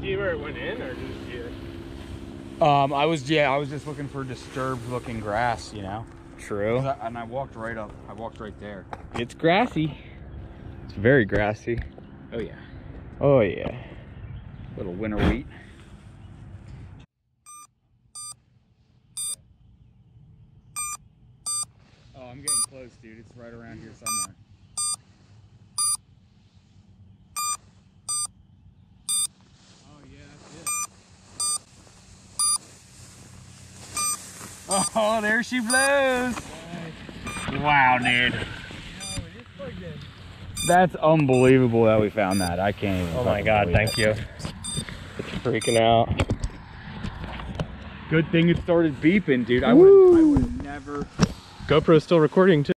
See where it went in or just here? Um, I was yeah, I was just looking for disturbed looking grass, you know. True. I- And I walked right up. I walked right there. It's grassy. It's very grassy. Oh yeah, Oh yeah. Little winter wheat. Oh, I'm getting close, dude. It's right around here somewhere. Oh yeah, that's it. Oh, there she blows. Wow, dude. That's unbelievable that we found that. I can't even. Oh my god, thank it. you. It's freaking out. Good thing it started beeping, dude. I would I would have never GoPro's still recording too.